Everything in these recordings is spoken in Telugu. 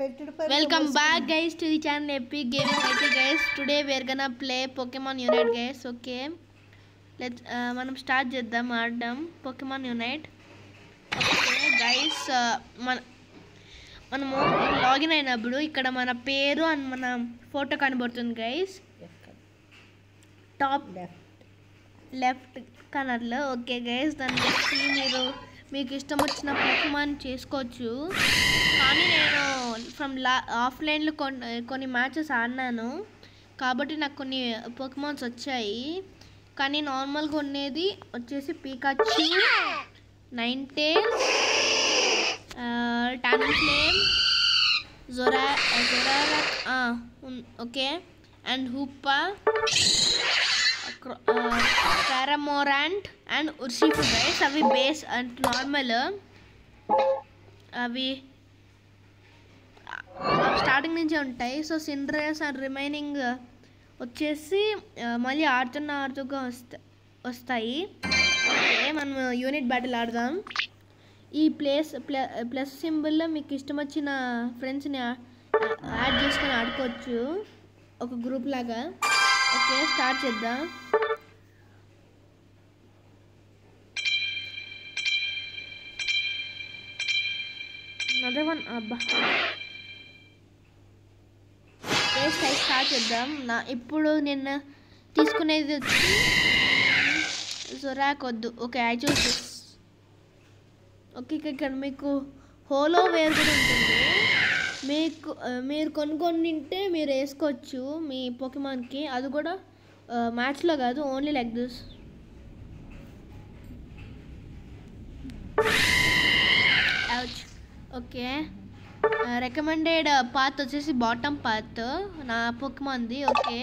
Welcome back guys to the channel epic gaming IT guys today we're gonna play Pokemon Unite guys okay let మనం స్టార్ట్ చేద్దాం ఆడడం పొకెమాన్ యునైట్ ఓకే గైస్ మన మనము లాగిన్ అయినప్పుడు ఇక్కడ మన పేరు అండ్ మన ఫోటో కనబడుతుంది గైస్ టాప్ లెఫ్ట్ లెఫ్ట్ కలర్లో ఓకే గైస్ దాని మీరు మీకు ఇష్టం వచ్చిన పొకిమాన్ చేసుకోవచ్చు. కానీ నేను ఫ్రమ్ లా ఆఫ్లైన్లో కొన్ని కొన్ని మ్యాచెస్ ఆడినాను. కాబట్టి నాకు కొన్ని పొకిమాన్స్ వచ్చాయి. కానీ నార్మల్గా ఉండేది వచ్చేసి Pikachu Ninetales Talonflame జొరా జొరా okay. And Hoopa Cramorant and Urshifu guys అవి బేస్ అండ్ నార్మల్ అవి స్టార్టింగ్ నుంచే ఉంటాయి. సో సిండ్రేస్ అండ్ రిమైనింగ్ వచ్చేసి uh, మళ్ళీ ఆడుతున్న ఆడుతుగా వస్తా వస్తాయి. ఓకే మనం యూనిట్ బ్యాటిల్ ఆడదాం. ఈ ప్లేస్ ప్లస్ సింబల్లో మీకు ఇష్టం వచ్చిన ఫ్రెండ్స్ని యాడ్ చేసుకొని ఆడుకోవచ్చు. ఒక గ్రూప్ లాగా. ఓకే స్టార్ట్ చేద్దాం. అదర్ వన్ అబ్బా. ఓకే స్టార్ట్ చేద్దాం. నా ఇప్పుడు నేను తీసుకునేది వచ్చి జొరాక్ వద్దు. Okay I choose this okay ఇక్కడ మీకు హోలో వేర్ కూడా ఉంటుంది. మీకు మీరు కొనుక్కొని తింటే మీరు వేసుకోవచ్చు మీ పొకిమాన్కి. అది కూడా మ్యాచ్లో కాదు only like this. Okay. Recommended path వచ్చేసి బాటమ్ పాత్ నా పొకిమాన్ది ఓకే.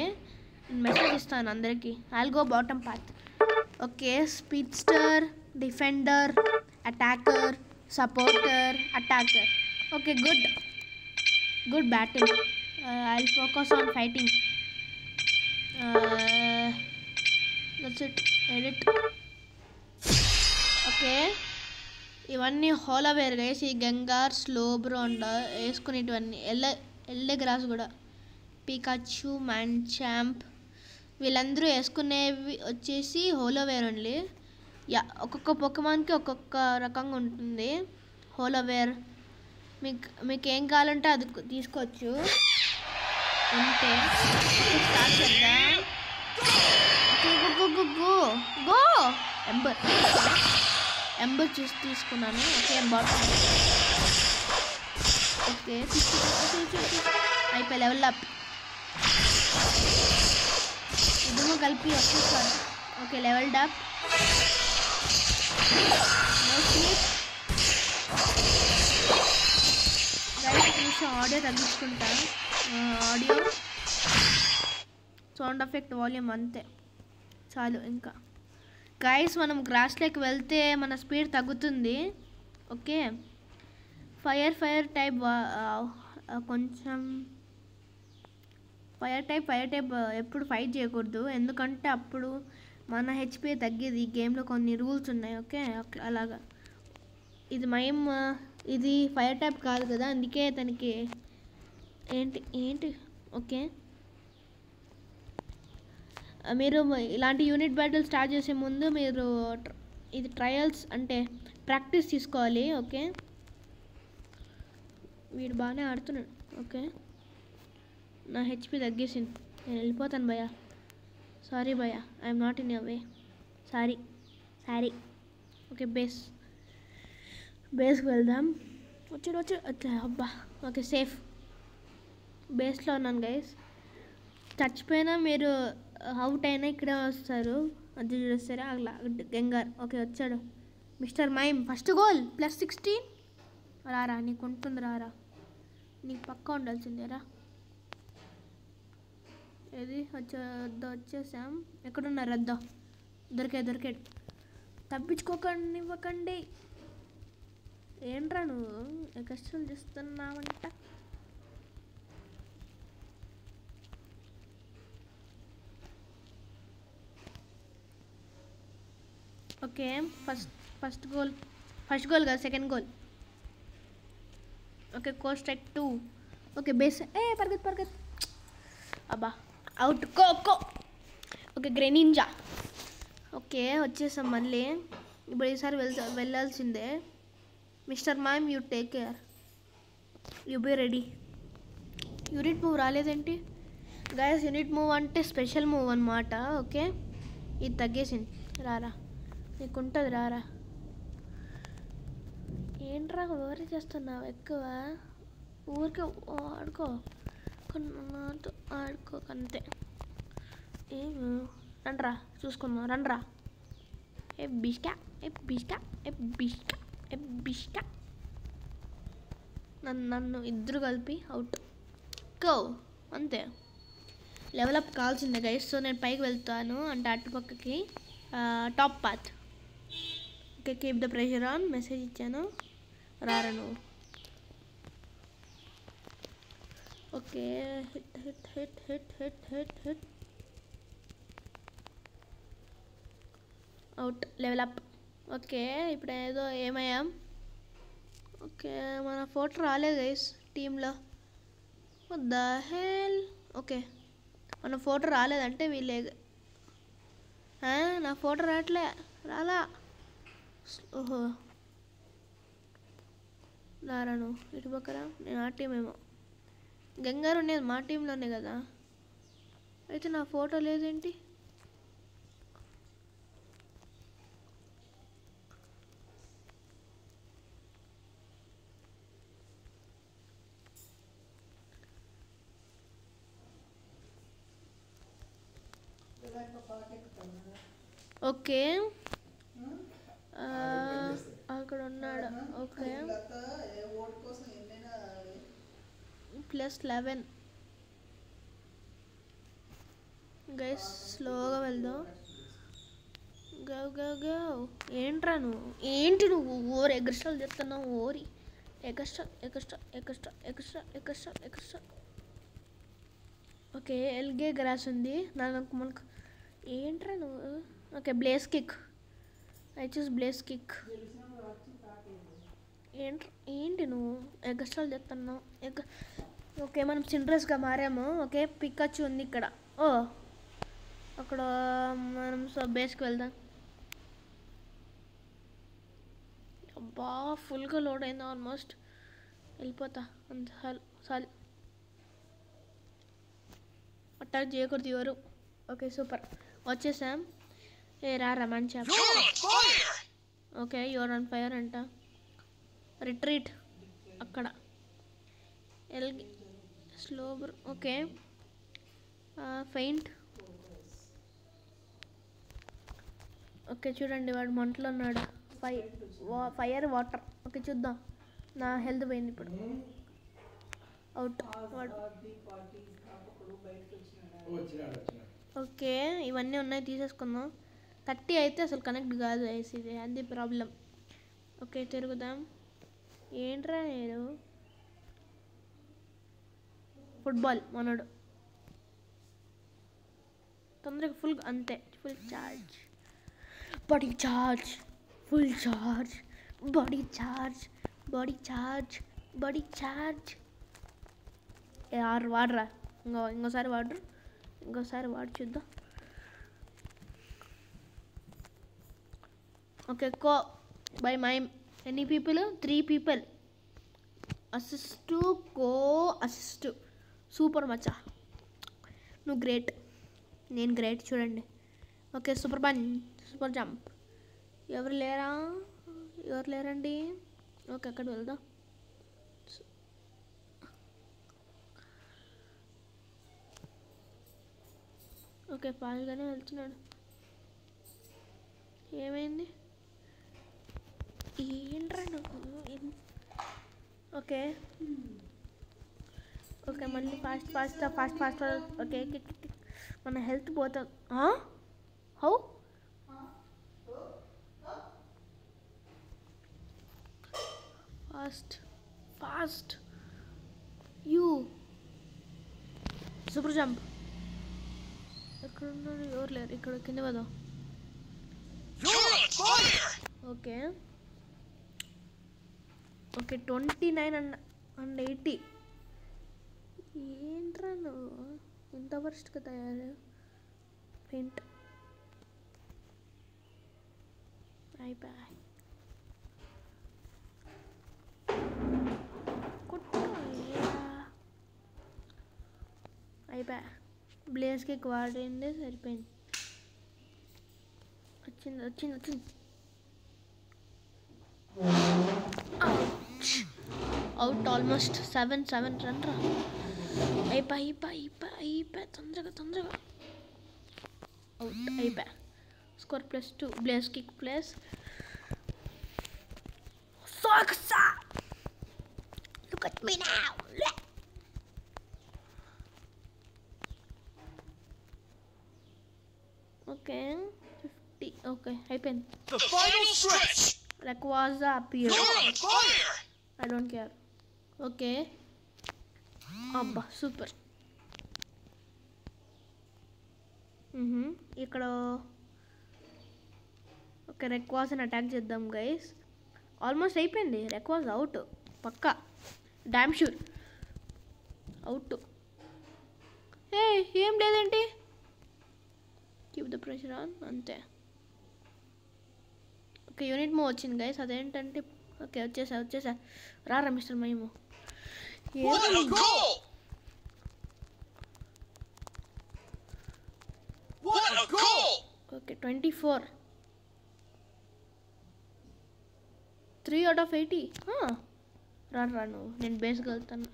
మెసేజ్ ఇస్తాను అందరికీ. I'll go bottom path okay speedster defender attacker supporter attacker okay good good battle I focus on fighting that's it edit okay ఇవన్నీ హోలవేర్ గైస్ ఈ గంగార్ స్లో అండ్ uh, వేసుకునేటివన్నీ. ఎల్ల ఎల్లె గ్రాస్ కూడా. పికాచు మ్యాన్ ఛాంప్ వీళ్ళందరూ వేసుకునేవి వచ్చేసి హోలోవేర్ ఓన్లీ. యా ఒక్కొక్క పొక్కమాన్కి ఒక్కొక్క రకంగా ఉంటుంది. హోలోవేర్ మీకు మీకు ఏం కావాలంటే అది తీసుకోవచ్చు. అంటే స్టార్ట్ చేద్దాం. గో గో ఎంబర్ ఎంబర్ చూసి తీసుకున్నాను. ఓకే బాటమ్ ఓకే అయిపోయి లెవెల్ అప్ ఇద్దరు కలిపి వచ్చేసారు ఓకే లెవెల్ అప్ ఆడియో తగ్గించుకుంటా. ఆడియో సౌండ్ ఎఫెక్ట్ వాల్యూమ్ అంతే. చాలు ఇంకా. గైస్ మనం గ్రాస్లోకి వెళ్తే మన స్పీడ్ తగ్గుతుంది. ఓకే? ఫైర్ ఫైర్ టైప్ కొంచెం ఫైర్ టైప్ ఫైర్ టైప్ ఎప్పుడు ఫైట్ చేయకూడదు. ఎందుకంటే అప్పుడు మన హెచ్పి తగ్గేది. ఈ గేమ్లో కొన్ని రూల్స్ ఉన్నాయి. ఓకే? అలాగా. ఇది మేము ఇది ఫైర్ టైప్ కాదు కదా అందుకే తనకి ఏంటి ఏంటి ఓకే. మీరు ఇలాంటి యూనిట్ బ్యాటిల్ స్టార్ట్ చేసే ముందు మీరు ట్ర- ఇది ట్రయల్స్ అంటే ప్రాక్టీస్ తీసుకోవాలి ఓకే. వీడు బాగానే ఆడుతున్నాడు ఓకే. నా హెచ్పి తగ్గేసింది నేను వెళ్ళిపోతాను భయ్యా. సారీ భయ్యా I'm not in away sorry sorry okay best బేస్కి వెళ్దాం. వచ్చాడు వచ్చాడు. వచ్చా అబ్బా. ఓకే సేఫ్ బేస్లో ఉన్నాను గైస్ చచ్చిపోయినా మీరు అవుట్ అయినా ఇక్కడే వస్తారు. అది చూస్తారా అలా గంగార్. ఓకే వచ్చాడు. Mister Mime first goal plus sixteen రారా నీకు ఉంటుంది రారా. నీకు పక్క ఉండాల్సిందేరా ఏది? వచ్చే వద్ద వచ్చేసాం. ఎక్కడున్నారు? రద్దా దొరికే దొరికాడు తప్పించుకోకండి ఇవ్వకండి ఏంట్రా నువ్వు? కష్టాలు చేస్తున్నావంట? Okay first first goal first goal కదా second goal. Okay coast at two. Okay base ఏ పరగత్ పరగత్ అబ్బా అవుట్ కో కో. ఓకే గ్రెనింజా ఓకే వచ్చేసాం మళ్ళీ. ఇప్పుడు ఈసారి వెళ్తా వెళ్ళాల్సిందే. Mister Mime you take care. You be ready. Unite move రాలేదేంటి? గైస్ యూనిట్ మూవ్ అంటే స్పెషల్ మూవ్ అనమాట ఓకే? ఇది తగ్గేసింది. రారా. నీకు ఉంటుంది రారా. ఏంట్రా ఓవర్ చేస్తున్నావు ఎక్కువ? ఊరికే ఆడుకో. కొన్ని నాతో ఆడుకో అంతే ఏం రండ్రా చూసుకుందాం. రండ్రా. ఏ బిష్కా ఏ బిష్కా ఏ బిష్కా. ఏ బిష్కా నన్ను నన్ను ఇద్దరు కలిపి అవుట్ గో అంతే లెవెల్ అప్ కావాల్సిందే గైస్ సో నేను పైకి వెళ్తాను అంటే అటుపక్కకి top path okay keep the pressure on message ఇచ్చాను రారా నువ్వు okay hit hit hit hit hit hit hit out level up okay ఇప్పుడు ఏదో ఏమయ్యాం? ఓకే మన ఫోటో రాలేదు గైస్ టీంలో ద హెల్ ఓకే మన ఫోటో రాలేదంటే వీళ్ళే నా ఫోటో రావట్లే రాలా? ఓహో. రారాను ఇటు పక్కన నేను ఆ టీం ఏమో. గంగారు ఉండేది మా టీంలోనే కదా. అయితే నా ఫోటో లేదేంటి? ఓకే. అక్కడ ఉన్నాడు ఓకే. Plus eleven. గైస్ స్లోగా వెళ్దాం. గవ్ గో గో ఏంట్రా నువ్వు? ఏంటి నువ్వు? ఓరి ఎగస్ట్రాలు చెప్తున్నావు ఓరి. Extra extra extra extra extra extra. Okay Eldegoss ఉంది. నాకు మనకు ఏంట్రా నువ్వు? Okay blaze kick I choose blaze kick ఏంటి ఏంటి నువ్వు? ఎగస్ట్రాలు చెప్తున్నావు ఎగ్ ఓకే మనం సిండ్రెస్గా మారాము. ఓకే పిక్కచ్చు ఉంది ఇక్కడ. ఓ అక్కడ మనం సో బేస్కి వెళ్దాం. అబ్బా ఫుల్గా లోడ్ అయింది ఆల్మోస్ట్ వెళ్ళిపోతా. అంత చాలు చాలు అటాక్ చేయకూడదు ఎవరు. ఓకే సూపర్ వచ్చేసాం. ఏ రారా మంచి. You're on fire! Okay you're on fire అంట. రిట్రీట్ అక్కడ. ఎల్ స్లో ఓకే. ఫెయింట్ ఓకే చూడండి వాడు మంటలో ఉన్నాడు. ఫై ఫైర్ వాటర్ ఓకే చూద్దాం. నా హెల్త్ పోయింది ఇప్పుడు. అవుట్ వాడు. ఓకే ఇవన్నీ ఉన్నాయి తీసేసుకుందాం. థర్టీ అయితే అసలు కనెక్ట్ కాదు ఏసీది అది ప్రాబ్లం. ఓకే తిరుగుదాం. ఏంట్రా నేను? ఫుట్బాల్ మనడు. తొందరగా ఫుల్ అంతే full charge body charge full charge body charge body charge body charge ఆరు వాడరా. ఇంకో ఇంకోసారి వాడరు ఇంకోసారి వాడి చూద్దాం. Okay co by many people three people assist co assist super మచ్చా నువ్వు గ్రేట్ నేను గ్రేట్ చూడండి. Okay super bun super jump ఎవరు లేరా? ఎవరు లేరండి? ఓకే అక్కడ వెళ్దాం. ఓకే పాల్గానే వెళ్తున్నాడు. ఏమైంది? ఏంట్రా నువ్వు? ఓకే. ఓకే మళ్ళీ fast fast fast fast okay. మన హెల్త్ పోతుంది how? Fast fast. You. Super jump. ఎక్కడ ఉన్నారు ఎవరు లేరు? ఇక్కడ కింద కదా! Okay. Okay twenty nine and and eighty అంత వరస్ట్గా తయారు? పెయింట్ అయిపోయి అయిపోయా బ్లేస్కి కేక్ వాడిందే సరిపోయింది. వచ్చింది వచ్చింది వచ్చింది. Out almost seven seven out almost seven seven ರನ್ರ ಐಪ ಐಪ ಐಪ ಐಪ ತೊಂದ್ರಗ ತೊಂದ್ರಗ out ಐಪ score plus two place kick place Focus up! Look at me now! Okay, 50. Okay, I pin. The final stretch! Like, what's up here? You're on fire! I don't care. Okay. అబ్బా సూపర్. ఇక్కడ ఓకే రెక్వాజ్ని అటాక్ చేద్దాం గైస్. ఆల్మోస్ట్ అయిపోయింది. Rayquaza out. పక్కా. Damn sure. అవుట్. ఏ ఏం లేదేంటి? కీప్ ద ప్రెషర్ ఆన్ అంతే. ఓకే యూనిట్ మో వచ్చింది గైస్. అదేంటంటే ఓకే వచ్చేసా వచ్చేసా. రారా మిస్టర్ మేము What a goal! What a goal! Okay, 24. 3 out of 80. Huh. Run, run. Then నేను బేస్కి వెళ్తాను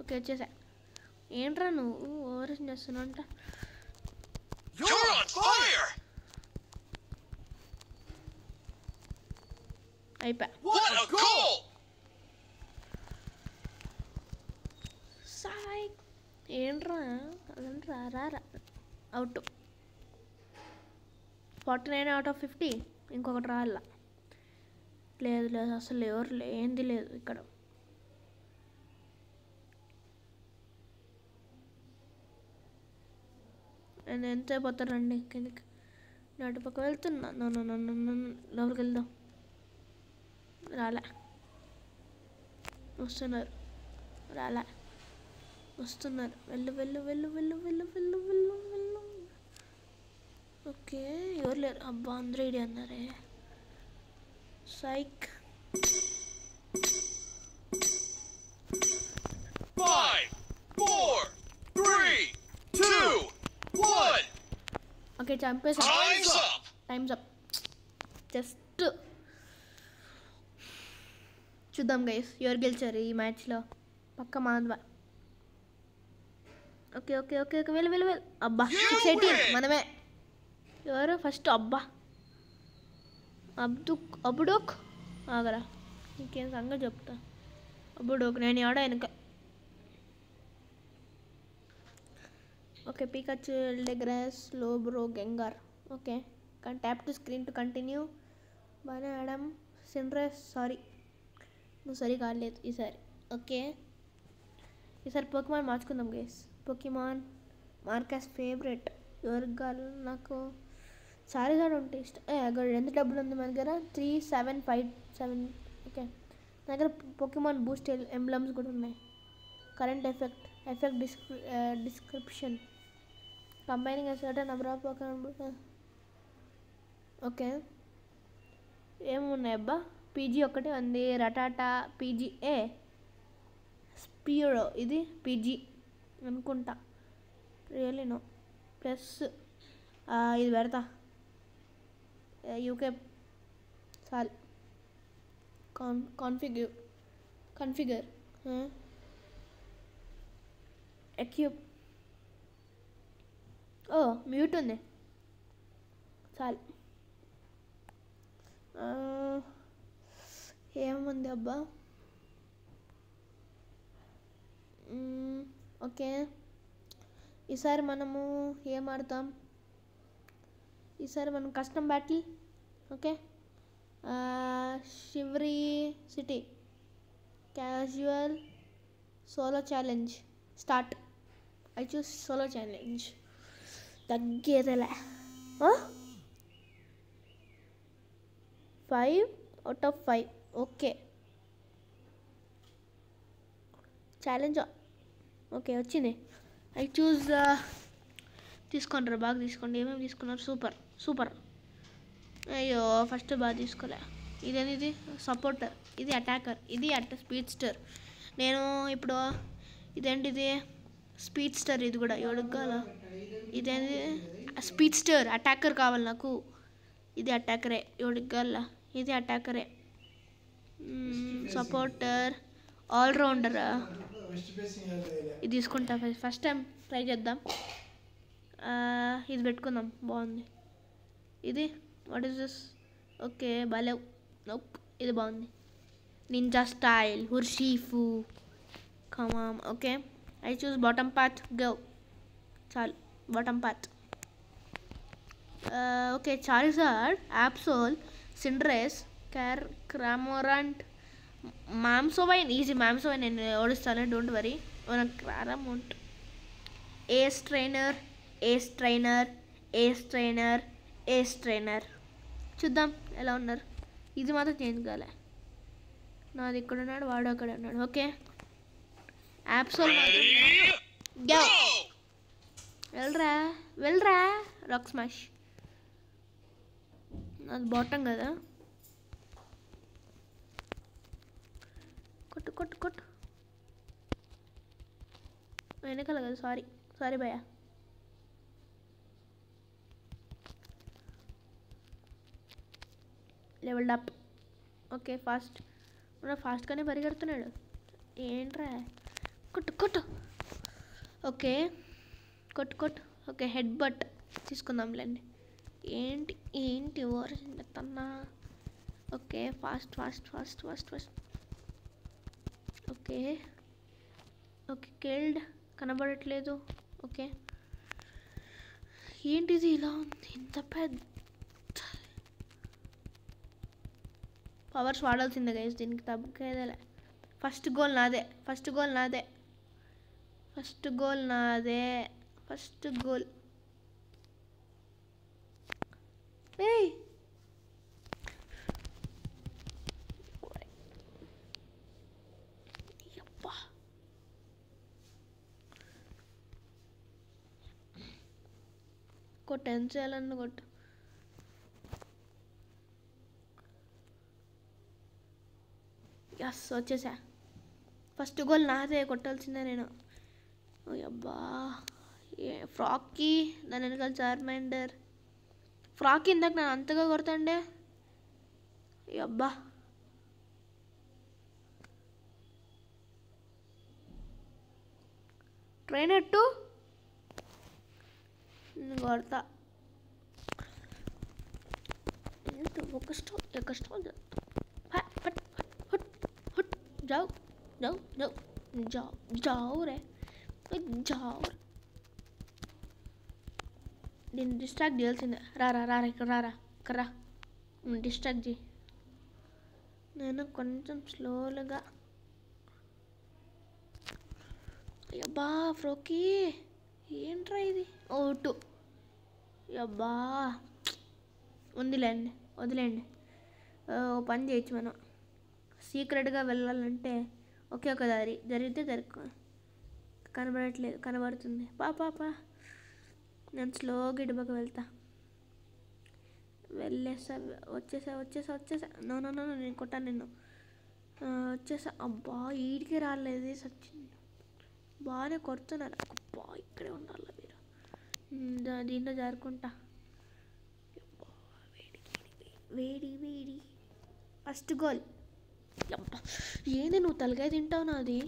ఓకే Ain't run. Oh, ఓవరేషన్ చేస్తున్నా అంట You're on fire! అయిపోయా What a goal! సాయ్ ఏంట్రా? అదంట్రా రారా out forty nine out of fifty ఇంకొకటి రాళ్ళ లేదు లేదు. అసలు ఎవరు ఏంది లేదు ఇక్కడ. నేను ఎంత పోతారండి కిందకి. నేను అటు పక్క వెళ్తున్నా నన్ను నన్ను నన్ను లోపలికి వెళ్దాం. రాలే. వస్తున్నారు. రాలే. వస్తున్నారు. వెళ్ళు వెళ్ళు వెళ్ళు వెళ్ళు వెళ్ళు వెళ్ళు వెళ్ళు వెళ్ళు. ఓకే ఎవరు లేరు? అబ్బా అందరూ ఇడి అన్నారే. Psych. Five, four, three, two, one. Okay చంపేసా. Time's up just చూద్దాం గైస్ ఎవరు గెలిచారు ఈ మ్యాచ్లో పక్క Madhava. Okay okay okay okay. వెళ్ళు వెళ్ళు వెళ్ళు. అబ్బా సిక్స్ ఎయిటీన్. మనమే. ఎవరు? ఫస్ట్ అబ్బా. అబ్దుక్ అబుడోక్. ఆగరా. ఇంకేం సంగతి చెప్తా. అబుడోక్ నేను ఆడ వెనక. Okay Pikachu Eldegoss Slowbro Gengar okay. కానీ tap to screen to continue బాగానే ఆడాం సిన్రెస్ సారీ నువ్వు సరి కాలేదు ఈసారి. ఓకే? ఈసారి పోకిమాన్ మార్చుకుందాం గేస్ పోకిమాన్ మార్కాస్ ఫేవరెట్ ఎవరికి కాదు నాకు చారీజాడ్ ఉంటే ఇష్టం. అక్కడ ఎంత డబ్బులు ఉంది మన దగ్గర? Three seven five seven okay. నా దగ్గర పొకిమాన్ బూస్ట్ ఎంబ్లమ్స్ కూడా ఉన్నాయి. Current effect effect డిస్క్రి description combining certain Abra number okay. ఏమున్నాయి అబ్బా? పీజీ ఒకటి ఉంది రటాటా పీజీఏ ఏ? స్పియరో ఇది పీజీ అనుకుంటా. రియలీనో ప్లస్ ఇది పెడతా. యూకే చాలు కాన్ కాన్ఫిగ్యూ కన్ఫిగర్ ఎక్యూబ్. ఓ మ్యూట్ ఉంది. చాలు. ఏముంది అబ్బా? ఓకే. ఈసారి మనము ఏం ఆడతాం? ఈసారి మనం కష్టం battle okay? Shivre city casual solo challenge start I choose solo challenge తగ్గేదలే. Five out of five okay. Challenge okay వచ్చింది. ఐ చూస్ uh, తీసుకోండి బాగా తీసుకోండి. ఏమేమి తీసుకున్నారు? సూపర్ సూపర్ అయ్యో ఫస్ట్ బాగా తీసుకోలే. ఇదేది ఇది సపోర్టర్ ఇది అటాకర్ ఇది అట్ స్పీడ్స్టర్ నేను ఇప్పుడు ఇదేంటిది? స్పీడ్స్టర్ ఇది కూడా. ఎవడుగాల ఇదేంటి స్పీడ్స్టర్ అటాకర్ కావాలి నాకు. ఇది అటాకరే ఎవడిగాల ఇది అటాకరే సపోర్టర్ ఆల్రౌండర్ ఇది తీసుకుంటా ఫస్ట్ టైం ట్రై చేద్దాం. ఇది పెట్టుకుందాం బాగుంది. ఇది వాట్ ఈస్ దిస్ ఓకే భలే నోప్ ఇది బాగుంది. Ninja style Urshifu come on okay. I choose bottom path go చాలు బాటమ్ పాత్ ఓకే చారిజార్డ్ యాప్సోల్ సిండ్రెస్ క్యార్ క్రామోరాంట్ మామ్సోవైన్ ఈజీ మామ్సోవైన్ నేను ఓడిస్తాను don't worry Cramorant ace trainer ace trainer ace trainer ace trainer చూద్దాం ఎలా ఉన్నారు? ఇది మాత్రం చేంజ్ కాలే. నాది ఇక్కడ ఉన్నాడు వాడు అక్కడ ఉన్నాడు ఓకే? యాప్సోల్ Go! వెళ్ళరా వెళ్ళరా? రాక్ స్మాష్ అది బాటం కదా. కొట్టు కొట్టు కొట్టు. వెనకాల కదా సారీ సారీ భయ్యా. లెవెల్డ్ అప్ ఓకే ఫాస్ట్ ఫాస్ట్గానే పరిగెడుతున్నాడు. ఏంట్రా? కొట్టు కొట్టు. ఓకే కొట్టు కొట్టు. ఓకే హెడ్ బట్ తీసుకుందాంలేండి ఏంటి ఏంటి ఓవరాక్షన్ చెప్తున్నా okay fast fast fast fast fast okay. Okay killed కనబడట్లేదు. ఓకే. ఏంటిది ఇలా ఉంది? ఇంత పెద్ద పవర్స్ వాడాల్సిందే గైస్ దీనికి తగ్గేదేలే ఫస్ట్ గోల్ నాదే. ఫస్ట్ గోల్ నాదే. ఫస్ట్ గోల్ నాదే. ఫస్ట్ గోల్ ఏయ్! ఇంకో టెన్ చేయాలని కొట్టు. ఎస్ వచ్చేసా. ఫస్ట్ గోల్ నాదే కొట్టాల్సిందే నేను. అబ్బా ఫ్రాక్కి దాని వెనకాల చార్మైండర్ ఫ్రాక్ ఇందాక నేను అంతగా కొడతాండే. అబ్బా. ట్రైన్ ఎట్టు? vardı. Neyse bu kışta yakışta oldu. Hıt hıt hıt hıt hıt. Jav jav jav jav jav re. Jav. Then distract deals in rara rara rara kara. Distract ji. నేను కొంచెం స్లోలుగా అయ్యబ్బా ఫ్రోకీ ఏంట్రా ఇది? ఓ టూ అబ్బా. ఉందిలేండి వదిలేండి ఓ పని చేయొచ్చు మనం. సీక్రెట్గా వెళ్ళాలంటే ఒకే ఒక దారి. జరిగితే జరుగు కనబడట్లేదు కనబడుతుంది. పా పా పా. నేను స్లోగా ఇటుపక్క వెళ్తా. వెళ్ళేసా వచ్చేసా వచ్చేసా వచ్చేసా. నో నో నో నో, నేను కొట్టాను నిన్ను. వచ్చేసా. అబ్బా ఈడికి రాలేదు సచిన్. బాగానే కొడుతున్నారు. అబ్బా ఇక్కడే ఉండాలి మీరు. దీంట్లో జారుకుంటా. అబ్బా, వేడి వేడి వేడి ఫస్ట్ గోల్. అబ్బా ఏంది నువ్వు తలకాయ తింటావు నాది?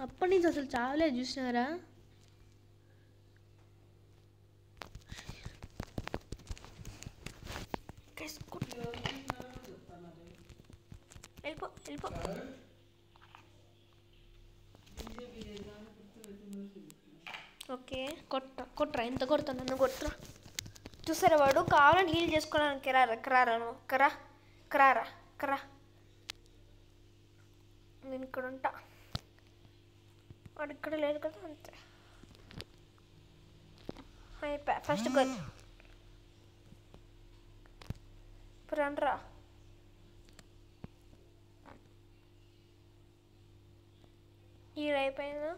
అప్పటి నుంచి అసలు చావలేదు చూసినారా? వెళ్ళిపో వెళ్ళిపో. ఓకే. కొట్ట కొట్రా ఎంత కొడతా నన్ను కొట్రా. చూసారా వాడు? కావాలని హీల్ చేసుకోవడానికి కరారా కరారా నువ్వు కరా కరారా కరా నేను ఇక్కడ ఉంటా. వాడు ఇక్కడ లేదు కదా అంతే. అయిపోయా. ఫస్ట్ గోల్ ఇప్పుడు రండ్రా హీల్ అయిపోయిందా?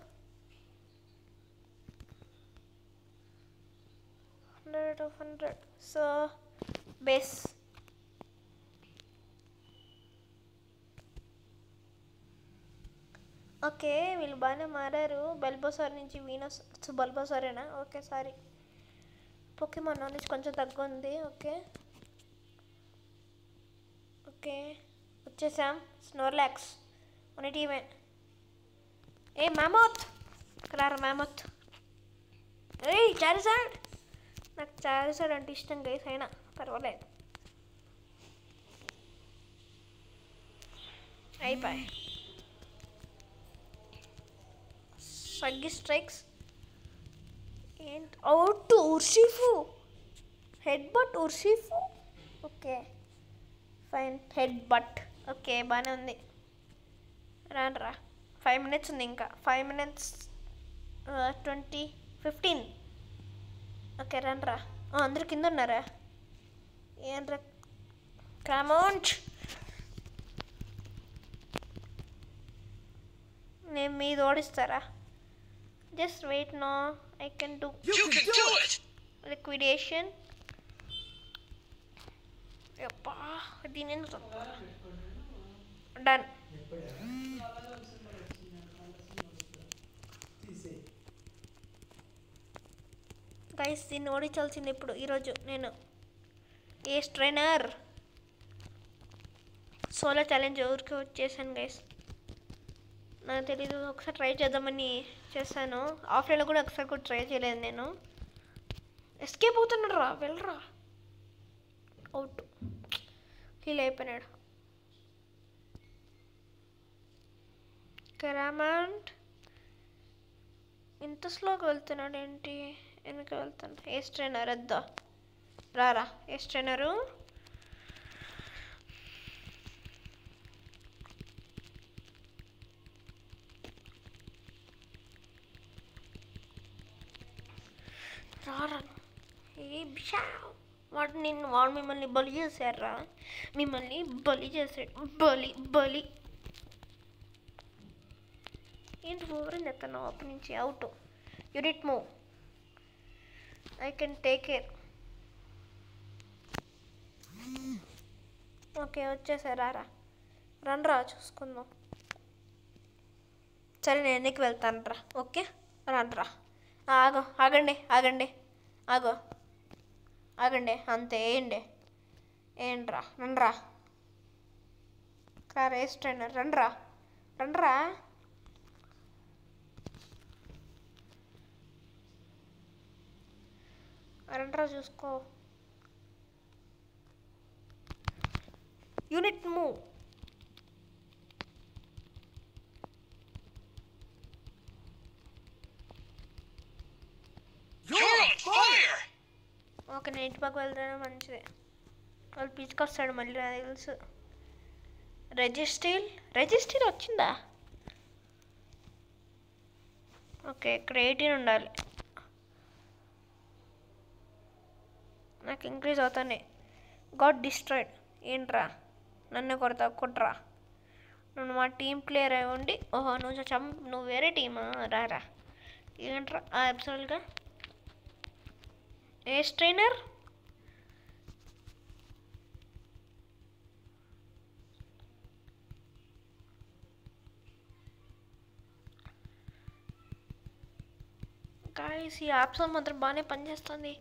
Hundred of hundred so base okay వీళ్ళు బాగానే మారారు. బల్బోసార్ నుంచి వీనస్ బల్బోసారేనా ఓకే సారీ పోకేమాన్ నాలెడ్జ్ కొంచెం తగ్గుంది ఓకే ఓకే వచ్చేసాం. స్నోర్లాక్స్ మన టీమే ఏ. మ్యామోత్ క్లారా మ్యామోత్ ఏయ్ చారిసాడ్ నాకు చార్జర్ అంటే ఇష్టం గైస్ అయినా పర్వాలేదు. అయిపోయి. సగ్గి స్ట్రైక్స్. ఏంటి? Out Urshifu. Headbutt Urshifu. Okay. Fine. Headbutt. Okay బాగానే ఉంది. రానురా ఫైవ్ మినిట్స్ ఉంది ఇంకా. Five minutes twenty fifteen. Okay రాను రా అందరు కింద ఉన్నారా ఏం రా కమౌంట్ నేను మీద ఓడిస్తారా just wait no I can do You can do it! Liquidation అబ్బా దీని డన్ గైస్ దీన్ని ఓడించాల్సింది ఇప్పుడు ఈరోజు నేను. ఏ స్ట్రైనర్ సోలో ఛాలెంజ్ ఊరికి వచ్చేసాను గైస్ నాకు తెలీదు ఒకసారి ట్రై చేద్దామని చేశాను. ఆఫ్లైన్లో కూడా ఒకసారి కూడా ట్రై చేయలేదు నేను. ఎస్కేప్ అవుతున్నాడు రా వెళ్ళరా. అవుట్ ఫీల్ అయిపోయినాడు. కెరామంట్ ఇంత స్లోగా వెళ్తున్నాడు ఏంటి? వెనక వెళ్తాను ఏ ట్రైనర్ వద్దా. రారా. ఏ ట్రైనరు? రారా. ఏ బిషా వాడు నిన్ను వాడు మిమ్మల్ని బలి చేశారా మిమ్మల్ని బలి చేశాడు. బలి బలి. ఏంటి ఓవరం చెప్తున్నావు అప్పటి నుంచి out. Unite move. I can take care okay వచ్చేసారా రా రండి చూసుకుందాం. సరే నేను ఎన్నికి వెళ్తాను రా? ఓకే? రండ్రా ఆగో ఆగండి ఆగండి. ఆగో. ఆగండి అంతే ఏయండి ఏంట్రా రండ్రా కార్ రేస్ ట్రైనర్. రండ్రా రండ్రా రండ్రా చూసుకో. యూనిట్ మూవ్ నేను ఇంటి పక్క వెళ్తానే మంచిది. వాళ్ళు పిచ్చుకొస్తాడు మళ్ళీ నాకు తెలుసు. రిజిస్టీల్ రిజిస్టీల్ వచ్చిందా? ఓకే ఇక్కడ ఎయిటీన్ ఉండాలి. నాకు ఇంక్రీజ్ అవుతానే. God destroyed. ఏంట్రా? నన్ను కొడతా కొట్రా. నువ్వు మా టీం ప్లేయర్ అయి ఉండి ఓహో నువ్వు చం నువ్వు వేరే టీమా? రారా ఏంట్రా అబ్సల్గా ఏ ట్రైనర్ గాయస్ ఈ యాప్స్ మాత్రం బాగానే పనిచేస్తుంది.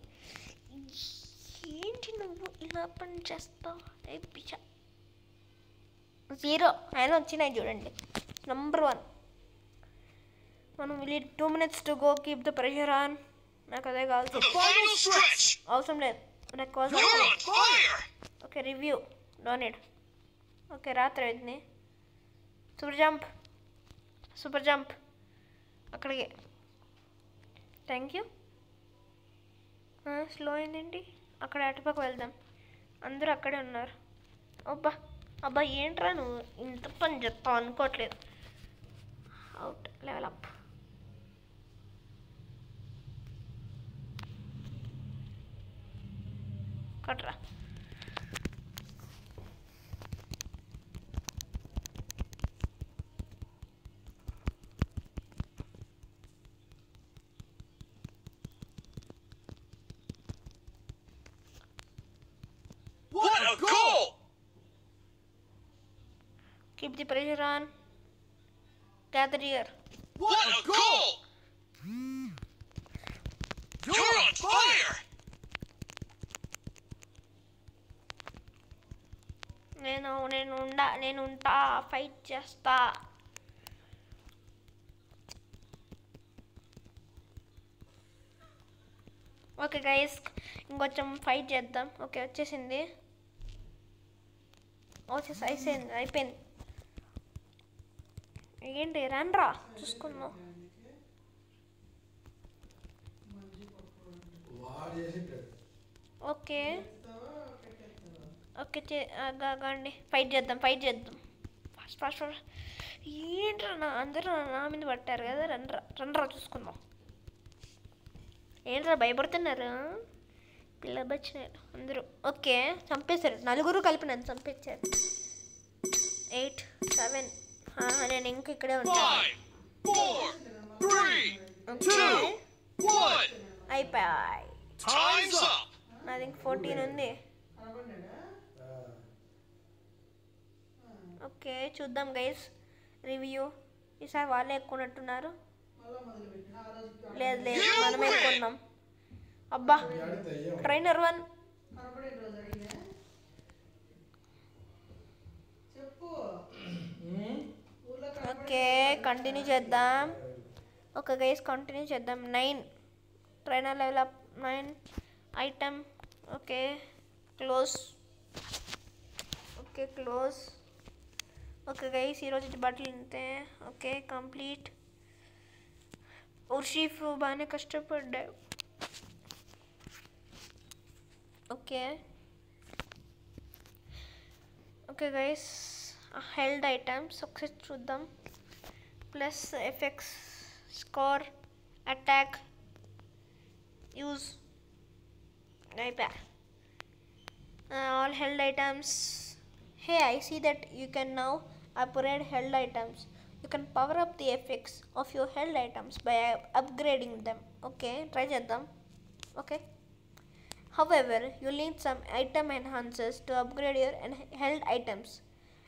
ఏంటి నువ్వు ఇలా పని చేస్తావు? ఏ పిచ్చ. జీరో. ఆయన వచ్చినాయి చూడండి. నంబర్ వన్ మనం two minutes to go keep the pressure on నాకు అదే stretch! అవసరం లేదు. నాకు! ఓకే రివ్యూ డోనేట్ ఓకే రాత్రి అయింది. సూపర్ జంప్ సూపర్ జంప్ అక్కడికి. థ్యాంక్ యూ స్లో అయిందేంటి? అక్కడ అటుపక్క వెళ్దాం. అందరూ అక్కడే ఉన్నారు. అబ్బా అబ్బా ఏంట్రా నువ్వు? ఇంత పని చెప్తావు అనుకోవట్లేదు. అవుట్ లెవెల్ అప్ కట్రా. Keep the pressure on gather year What a goal! You're on fire! నేను నేను ఉండా నేను ఉంటా ఫైట్ చేస్తా ఓకే గైస్ ఇంకొంచెం ఫైట్ చేద్దాం ఓకే వచ్చేసింది వచ్చేసి అయిపోయింది అయిపోయింది ఏంటి? రండ్రా. చూసుకుందాం. ఓకే. ఓకే చే కాండి ఫైట్ చేద్దాం ఫైట్ చేద్దాం. Fast fast fast. ఏంట్రా నా అందరూ నా మీద పట్టారు కదా రండ్రా. రండ్రా చూసుకుందాం. ఏంట్రా భయపడుతున్నారు? పిల్ల బచ్చినారు అందరూ. ఓకే చంపేశారు. నలుగురు కలిపి నన్ను చంపేశారు. Eight seven. నేను ఇంక ఇక్కడే ఉంటాను Five, four, three, okay one. అయిపోయాయి. Time's up. నాది ఇంక ఫోర్టీన్ ఉంది. ఓకే చూద్దాం గైస్ రివ్యూ ఈసారి వాళ్ళే ఎక్కున్నట్టున్నారు లేదు లేదు మనమే ఎక్కున్నాం అబ్బా ట్రైనర్ వన్ ఓకే కంటిన్యూ చేద్దాం. ఒక గైస్ కంటిన్యూ చేద్దాం. Nine trainer level up nine item okay close okay close okay guys ఈరోజు బట్టలు ఇంతే. ఓకే కంప్లీట్ ఉర్షీఫ్ బాగానే కష్టపడ్డా. Okay okay guys held item success through them plus fx score attack use like uh, all held items. Hey i see that you can now upgrade held items. You can power up the fx of your held items by upgrading them. Okay treasure them. Okay. However, you need some item enhancers to upgrade your held items.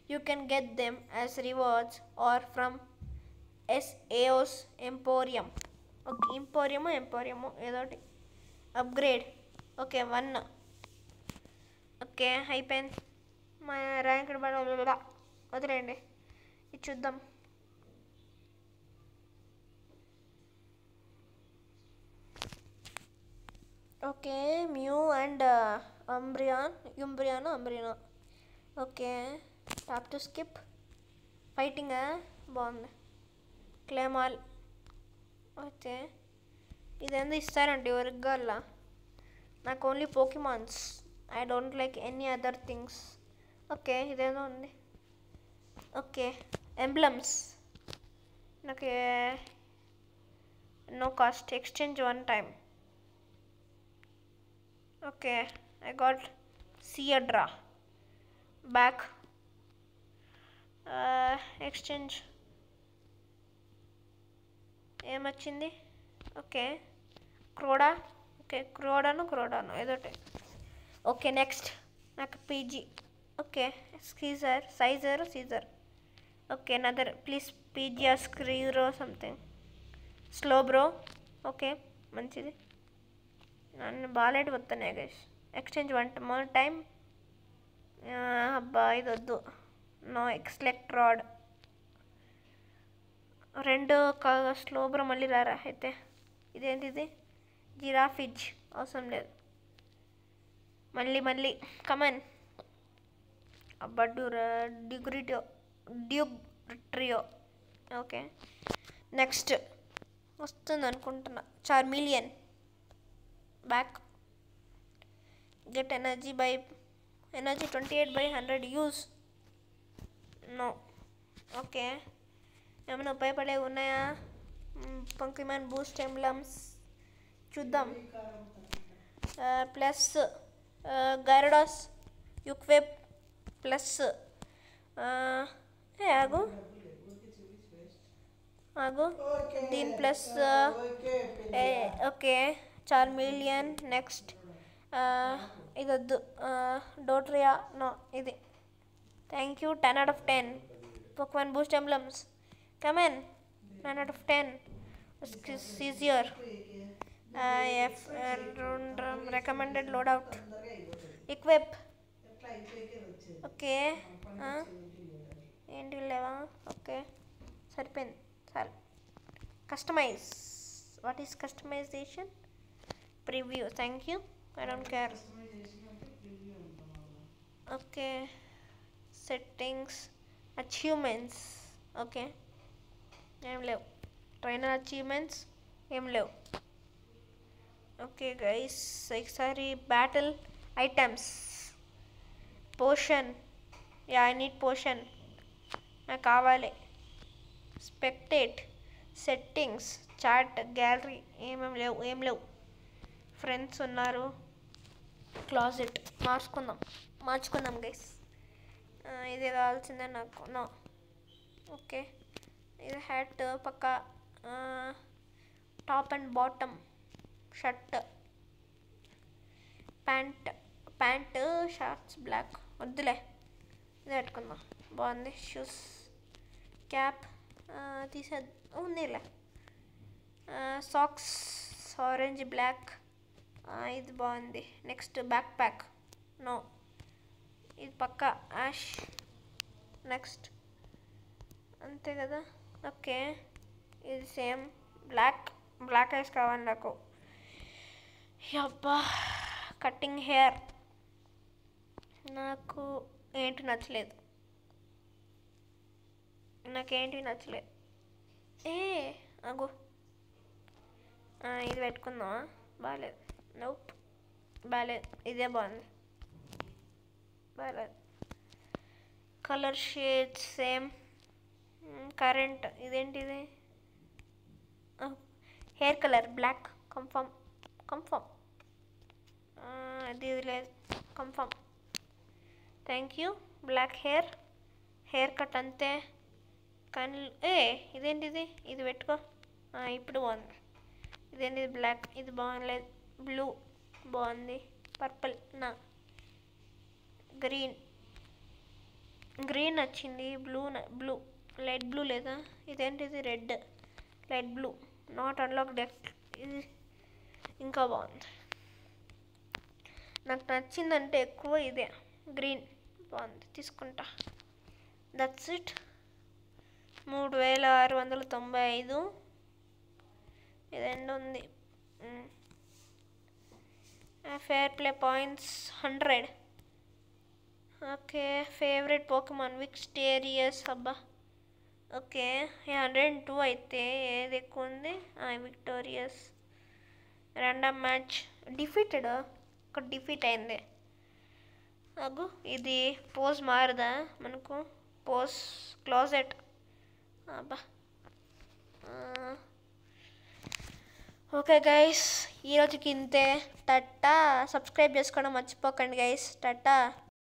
You can get them as rewards or from SAO's Emporium. Okay emporium emporium ఏదోటి అప్గ్రేడ్ ఓకే వన్ ఓకే అయిపోయింది మా ర్యాంక్ వదిలేయండి. ఇది చూద్దాం. Okay Mew and Umbreon Umbreon Umbreon okay top to skip fighting బాగుంది క్లేమాల్ ఓకే ఇదేందో ఇస్తారండి ఒరిగ్గాల్లా నాకు only Pokemons I don't like any other things okay ఇదేదో ఉంది. ఓకే ఎంబ్లమ్స్ నాకు no cost exchange one time okay I got Seadra back Uh, exchange ఏమొచ్చింది? ఓకే. క్రోడా? ఓకే క్రోడాను క్రోడాను ఏదోటి. Okay next. నాకు PG. Okay Scizor Scizor Scizor. Okay another please PG స్క్రీరో సంథింగ్. Slow bro. ఓకే మంచిది. నన్ను బాగాలేడు వస్తున్నాయి guys exchange one more time. అబ్బా ఇది వద్దు నో ఎక్స్లెక్ట్ రాడ్ రెండు స్లో స్లోబ్ర మళ్ళీ రారా అయితే? ఇదేంటి ఇది? జిరాఫిజ్. అవసరం లేదు. మళ్ళీ మళ్ళీ. Come on. అబ్బడ్డు డిగ్రిటో డ్యూబ్ ట్రియో ఓకే. నెక్స్ట్. వస్తుంది అనుకుంటున్నా. Charmeleon. Back. Get energy by energy twenty eight by hundred uses. No okay ఏమైనా ఉపయోగపడేవి ఉన్నాయా పంకిమాన్ బూస్ట్ ఎంబ్లమ్స్ చూద్దాం ప్లస్ గైరడాస్ యుక్వెబ్ ప్లస్ ఏ ఆగు ఆగు దీని ప్లస్ ఓకే చార్మిలియన్ నెక్స్ట్ ఇది వద్దు డోట్రియా నో ఇది Thank you ten out of ten Pokemon Boost Emblems. Come in. 9 out of 10. It's easier. Uh, F, uh, run- recommended loadout. Equip. Okay ఆ? ఏంటి లేవా ఓకే సరిపోయింది చాలు customize what is customization preview thank you I don't care okay Settings achievements okay ఏం లేవు. ట్రైనర్ అచీవ్మెంట్స్ ఏం లేవు. ఓకే గైస్ ఒకసారి battle items potion yeah I need potion నాకు కావాలి. స్పెక్టేట్ సెట్టింగ్స్ చాట్ గ్యాలరీ ఏమేమి లేవు ఏం లేవు. ఫ్రెండ్స్ ఉన్నారు. క్లాజెట్ మార్చుకుందాం. మార్చుకుందాం గైస్ ఇది కావాల్సిందే నాకు. నో. ఓకే. ఇది హ్యాట్ పక్క top and bottom shirt pant pant shorts black వద్దులే. ఇది పెట్టుకుందాం. బాగుంది. షూస్ క్యాప్ తీసే ఉందిలే. సాక్స్ ఆరెంజ్ బ్లాక్ ఇది బాగుంది. నెక్స్ట్ బ్యాక్ ప్యాక్ నో ఇది పక్క యాష్ నెక్స్ట్ అంతే కదా? ఓకే. ఇది సేమ్ బ్లాక్ బ్లాక్ ఐస్ కావాలి నాకు. అబ్బా కట్టింగ్ హెయిర్ నాకు ఏంటి నచ్చలేదు. నాకేంటి నచ్చలేదు ఏ అగో ఇది పెట్టుకుందామా? బాగాలేదు నోప్ బాగాలేదు ఇదే బాగుంది. బాగాలేదు కలర్ షేడ్ సేమ్ కరెంట్ ఇదేంటిది hair colour black confirm confirm అది ఇది లేదు. Confirm thank you black hair haircut అంతే. కన్ ఏ ఇదేంటిది ఇది? పెట్టుకో. ఇప్పుడు బాగుంది. ఇదేంటిది బ్లాక్ ఇది బాగలేదు బ్లూ బాగుంది. పర్పుల్ నా. గ్రీన్ గ్రీన్ వచ్చింది బ్లూ బ్లూ లైట్ బ్లూ లేదా? ఇదేంటిది? Red light blue. Not unlock deck ఇది ఇంకా బాగుంది. నాకు నచ్చిందంటే ఎక్కువ ఇదే. గ్రీన్ బాగుంది. తీసుకుంటా. దట్స్ ఇట్ మూడు వేల ఆరు వందల తొంభై ఐదు. ఇదండి ఉంది. Fair play points hundred okay favourite Pokemon విక్స్టేరియస్ అబ్బా. ఓకే హండ్రెడ్ అండ్ టూ అయితే ఏది ఎక్కువ ఉంది విక్టోరియస్. Random match. డిఫీటెడ్? ఒక డిఫీట్ అయింది. అగు ఇది పోజ్ మారదా మనకు? Pose closet. అబ్బా. ఓకే గైస్ ఈరోజుకి ఇంతే. టట్టా సబ్స్క్రైబ్ చేసుకోవడం మర్చిపోకండి గైస్. టట్టా.